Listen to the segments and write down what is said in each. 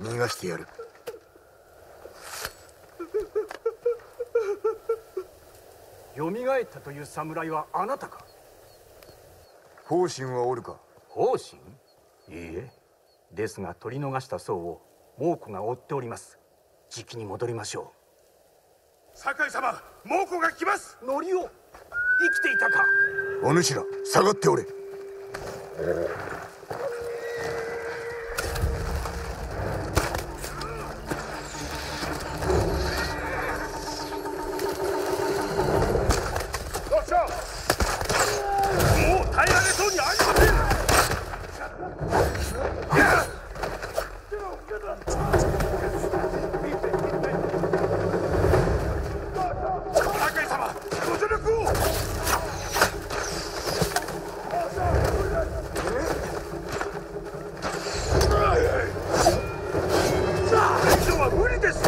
逃がしてやる。蘇ったという侍はあなたか？方針はおるか？方針？いいえ。ですが取り逃した僧を猛虎が追っております。時期に戻りましょ酒井様猛虎が来ます！うのりお生きていたか？お主ら下がっておれもう耐えられそうにありません酒井様ご助力を以上は無理です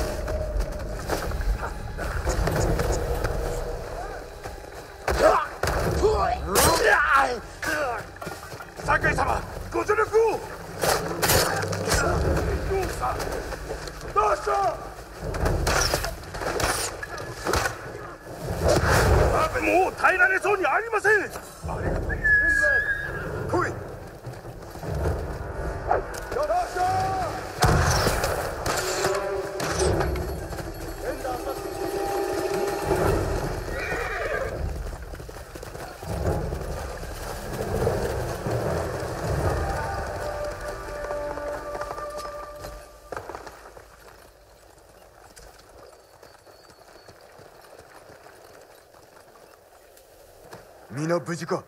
酒井様ご助力を。どうした？もう耐えられそうにありませんありがとう来い皆無事か？